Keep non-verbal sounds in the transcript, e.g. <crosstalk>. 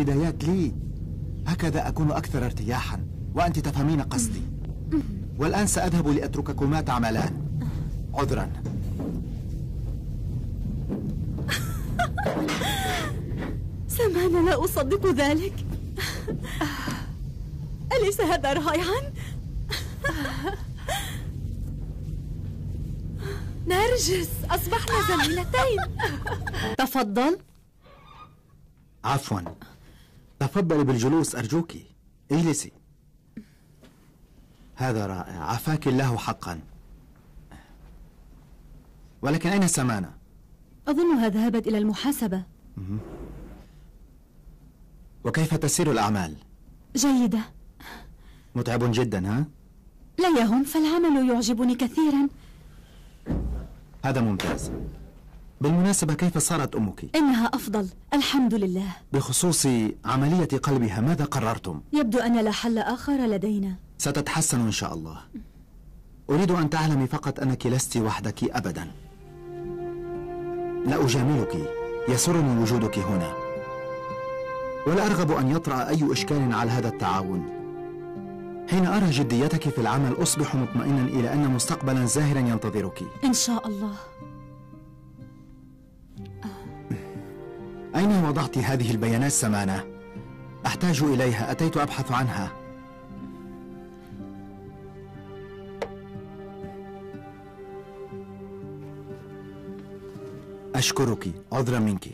بدايات لي. هكذا أكون أكثر ارتياحا وأنت تفهمين قصدي. والآن سأذهب لأترككما تعملان. عذرا. <laughs> سمانة لا أصدق ذلك. <laughs> أليس هذا رائعا؟ <laughs> نرجس أصبحنا زميلتين. تفضل. عفوا. تفضلي بالجلوس أرجوك. اجلسي. هذا رائع. عفاك الله حقا. ولكن أين سمانة؟ أظنها ذهبت إلى المحاسبة. وكيف تسير الأعمال؟ جيدة. متعب جدا ها؟ لا يهم فالعمل يعجبني كثيرا. هذا ممتاز. بالمناسبة كيف صارت أمك؟ إنها أفضل الحمد لله. بخصوص عملية قلبها ماذا قررتم؟ يبدو أن لا حل آخر لدينا. ستتحسن إن شاء الله. أريد أن تعلمي فقط أنك لست وحدك أبدا. لا أجاملك يسرني وجودك هنا. ولا أرغب أن يطرأ أي إشكال على هذا التعاون. حين أرى جديتك في العمل أصبح مطمئنا إلى أن مستقبلا زاهرا ينتظرك. إن شاء الله. أين وضعت هذه البيانات سمانة؟ أحتاج إليها أتيت أبحث عنها أشكرك عذرا منك